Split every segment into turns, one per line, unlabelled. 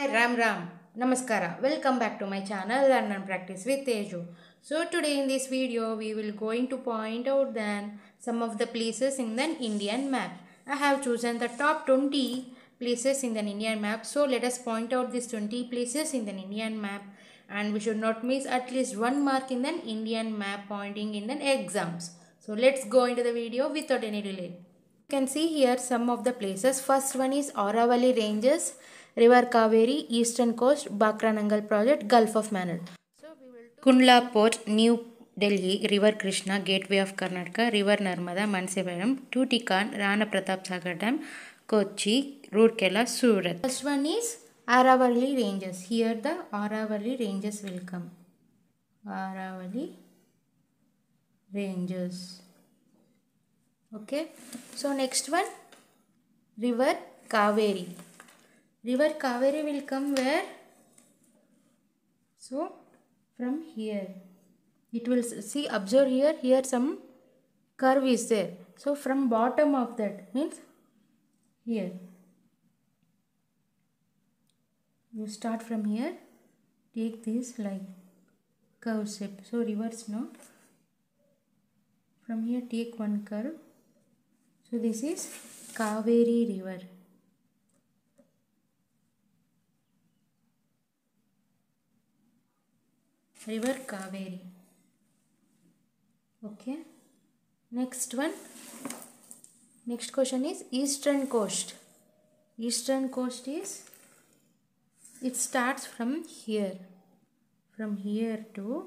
Hi Ram Ram. Namaskara. Welcome back to my channel Learn and Practice with Teju. So today in this video we will going to point out then some of the places in the Indian map. I have chosen the top 20 places in the Indian map. So let us point out these 20 places in the Indian map and we should not miss at least one mark in the Indian map pointing in the exams. So let's go into the video without any delay. You can see here some of the places. First one is Aravalli Ranges, River Kaveri, Eastern Coast, Bakranangal Project, Gulf of Mannar. So Kundla Port, New Delhi, River Krishna, Gateway of Karnataka, River Narmada, Mansevaram, Tutican, Rana Pratap Sagar Dam, Kochi, Rourkela, Surat. First one is Aravalli Ranges. Here the Aravalli Ranges will come. Aravalli Ranges. Okay. So next one, River Kaveri. River Kaveri will come where? So from here. It will see observe here here some curve is there. So from bottom of that means here. You start from here. Take this like curve shape. So reverse now. From here take one curve. So this is Kaveri river. River Kaveri. Okay. Next one. Next question is eastern coast. Eastern coast is it starts from here. From here to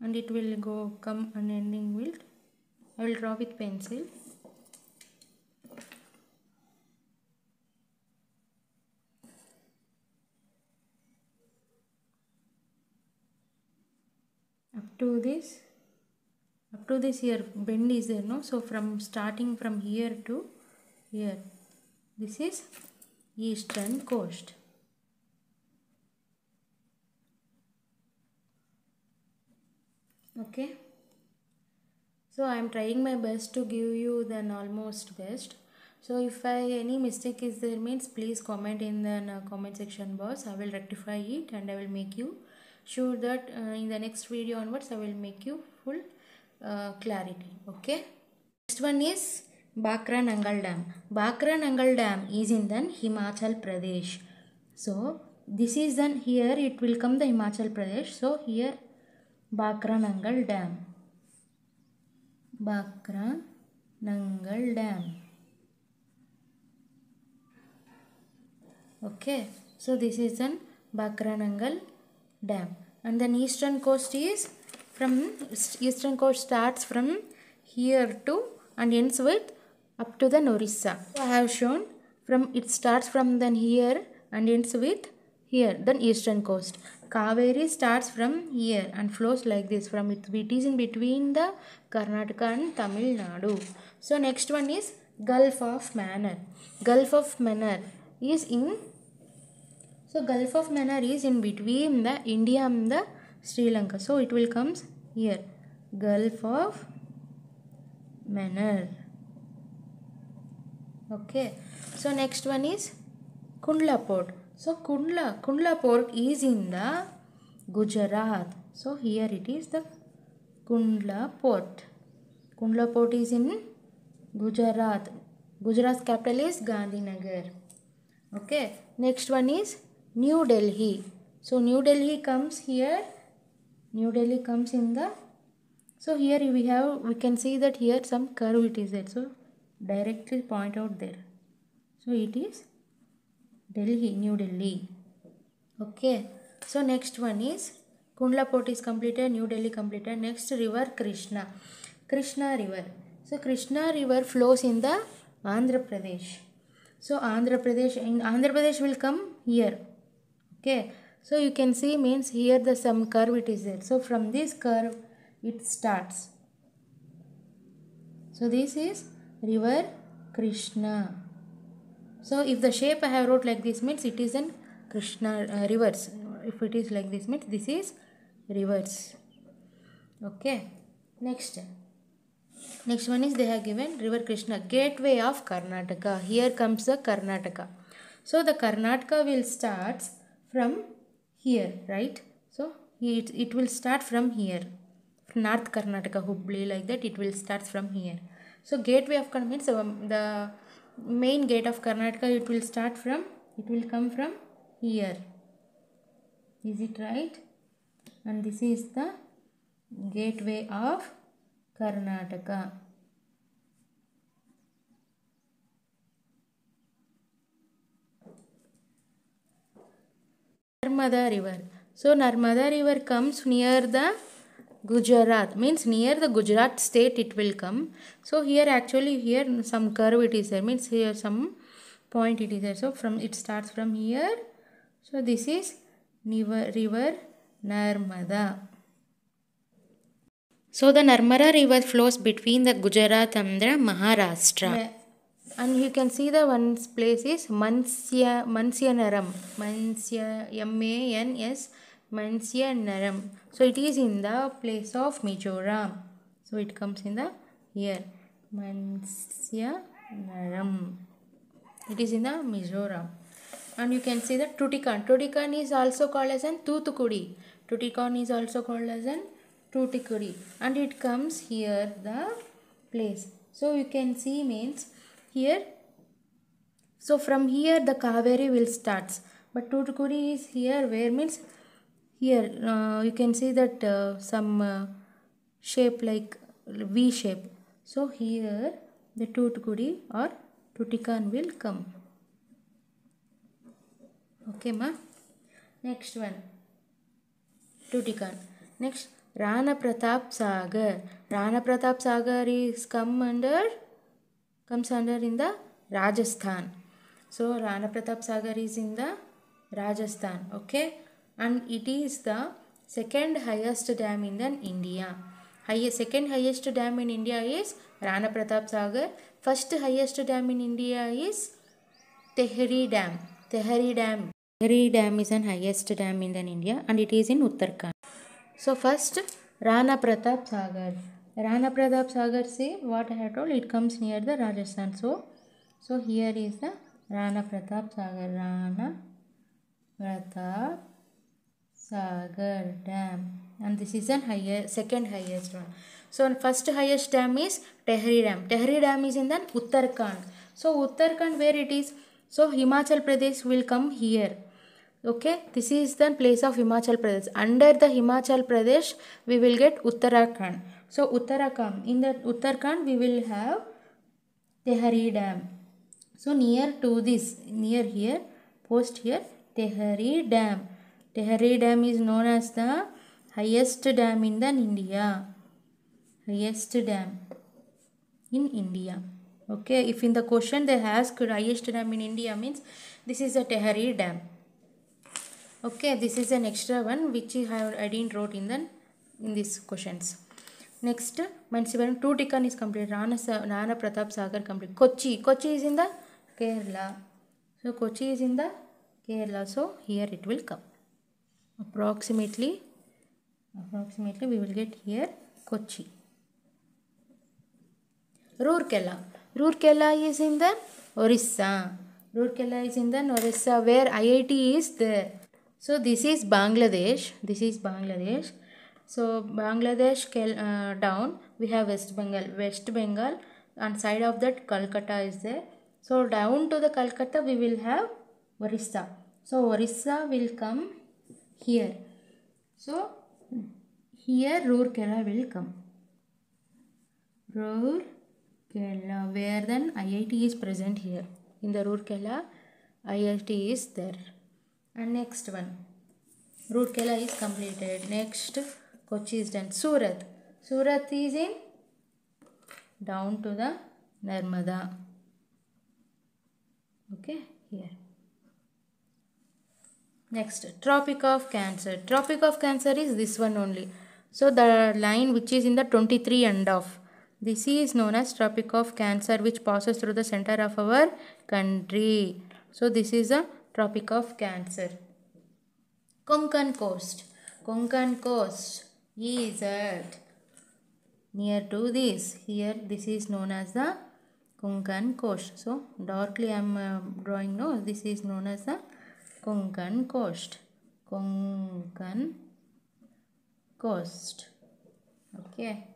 and it will go come and ending will I will draw with pencil. To this up to this here bend is there no? So from starting from here to here this is eastern coast. Okay? So i am trying my best to give you the almost best. So if i any mistake is there means please comment in the uh, comment section box. I will rectify it and i will make you sure that uh, in the next video onwards i will make you full uh, clarity okay? Next one is bhakra nangal dam. Bhakra nangal dam is in the himachal pradesh. So this is then here it will come the himachal pradesh. So here bhakra nangal dam. Bhakra nangal dam. Okay. So this is an bhakra nangal dam. And then eastern coast is from eastern coast starts from here to and ends with up to the orissa so i have shown from it starts from then here and ends with here then eastern coast. Kaveri starts from here and flows like this from it it is in between the karnataka and tamil nadu. So next one is gulf of mannar gulf of mannar is in so Gulf of Mannar is in between the India and the Sri Lanka. So it will comes here. Gulf of Mannar. Okay. So next one is Kundla Port. So Kundla, Kundla Port is in the Gujarat. So here it is the Kundla Port. Kundla Port is in Gujarat. Gujarat's capital is Gandhinagar. Okay. Next one is New Delhi. So New Delhi comes here. New Delhi comes in the. So here we have we can see that here some curve it is there. So directly point out there. So it is Delhi, New Delhi. Okay. So next one is Kundla Port is completed. New Delhi completed. Next river Krishna. Krishna river. So Krishna river flows in the Andhra Pradesh. So Andhra Pradesh in Andhra Pradesh will come here. Okay. So you can see means here the some curve it is there. So from this curve it starts. So this is river Krishna. So if the shape I have wrote like this means it is an Krishna uh, rivers. If it is like this means this is rivers. Okay. Next. Next one is they have given river Krishna, gateway of Karnataka. Here comes the Karnataka. So the Karnataka will start from here, right? So it, it will start from here. North Karnataka, Hubli, like that, it will start from here. So gateway of Karnataka means um, the main gate of Karnataka, it will start from, it will come from here. Is it right? And this is the gateway of Karnataka. Narmada river. So Narmada river comes near the Gujarat means near the Gujarat state it will come. So here actually here some curve it is there means here some point it is there. So from it starts from here. So this is river, river Narmada. So the Narmada river flows between the Gujarat and the Maharashtra. And you can see the one place is Mansya Mansyanaram. Mansya M A N S Mansyanaram. So it is in the place of Mizoram. So it comes in the here. Mansyanaram. It is in the Mizoram. And you can see the Tutikan. Tutikan is also called as an Tutukudi. Tutikan is also called as an Tutikudi. And it comes here the place. So you can see means here. So from here the Kaveri will starts. But Tutukudi is here where means here uh, you can see that uh, some uh, shape like V shape. So here the Tutukudi or Tutikan will come. Okay ma. Next one. Tutikan. Next Rana Pratap Sagar. Rana Pratap Sagar is come under comes under in the Rajasthan. So Rana Pratap Sagar is in the Rajasthan. Okay, and it is the second highest dam in the India. Highest, second highest dam in India is Rana Pratap Sagar. First highest dam in India is Tehri Dam. Tehri Dam. Tehri Dam is an highest dam in the India and it is in Uttarakhand. So first Rana Pratap Sagar. Rana Pratap Sagar say what I have told it comes near the Rajasthan. So so here is the Rana Pratap Sagar. Rana Pratap Sagar Dam and this is an higher second highest one. So first highest dam is Tehri Dam. Tehri Dam is in the Uttarakhand. So Uttarakhand where it is? So Himachal Pradesh will come here. Okay, this is the place of Himachal Pradesh. Under the Himachal Pradesh, we will get Uttarakhand. So Uttarakhand, in the Uttarakhand, we will have Tehari Dam. So near to this, near here, post here, Tehari Dam. Tehari Dam is known as the highest dam in the India. Highest dam in India. Okay, if in the question they ask highest dam in India means this is a Tehari Dam. Okay, this is an extra one which I have I didn't wrote in the in these questions. Next, Mansivaram Tutikan is complete. Rana, Rana Pratap Sagar complete. Kochi, Kochi is in the Kerala. So Kochi is in the Kerala. So here it will come. Approximately, approximately we will get here Kochi. Rourkela. Rourkela is in the Orissa. Rourkela is in the Orissa where IIT is there. So this is Bangladesh. This is Bangladesh. So Bangladesh uh, down we have West Bengal. West Bengal and side of that Calcutta is there. So down to the Calcutta we will have Orissa. So Orissa will come here. So here Rourkela will come. Rourkela where then IIT is present here. In the Rourkela IIT is there. And next one. Rourkela is completed. Next Kochi is done. Surat. Surat is in down to the Narmada. Okay, here. Next, Tropic of Cancer. Tropic of Cancer is this one only. So the line which is in the 23 end of. This is known as Tropic of Cancer which passes through the center of our country. So this is a Tropic of Cancer. Konkan Coast. Konkan Coast is at near to this. Here this is known as the Konkan coast. So darkly I am uh, drawing no. This is known as the Konkan coast. Konkan coast. Okay.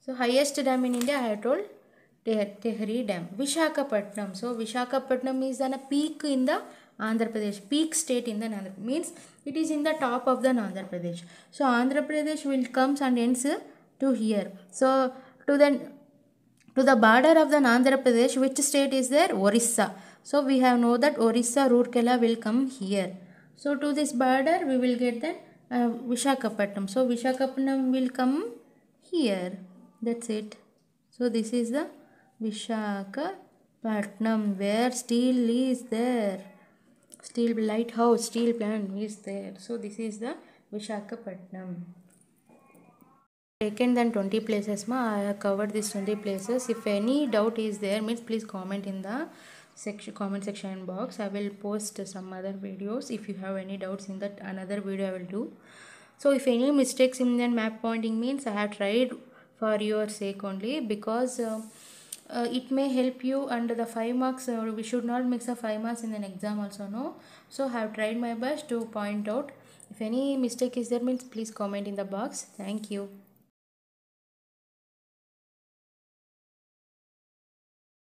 So highest dam in India I have told Teh- Tehri Dam. Vishakhapatnam. So Vishakhapatnam is on a peak in the Andhra Pradesh. Peak state in the Andhra means it is in the top of the Andhra Pradesh. So Andhra Pradesh will comes and ends to here. So to the to the border of the Andhra Pradesh, which state is there? Orissa. So we have know that Orissa Rourkela will come here. So to this border we will get the uh, Vishakhapatnam. So Vishakhapatnam will come here. That's it. So this is the Vishakhapatnam where steel is there. Steel lighthouse, steel plant is there. So this is the Vishakhapatnam. Taken than 20 places ma I have covered these 20 places. If any doubt is there means please comment in the section comment section box. I will post some other videos. If you have any doubts in that another video I will do. So if any mistakes in the map pointing means I have tried for your sake only because uh, uh, it may help you under the 5 marks or we should not mix the 5 marks in an exam also no? So I have tried my best to point out. If any mistake is there means please comment in the box. Thank you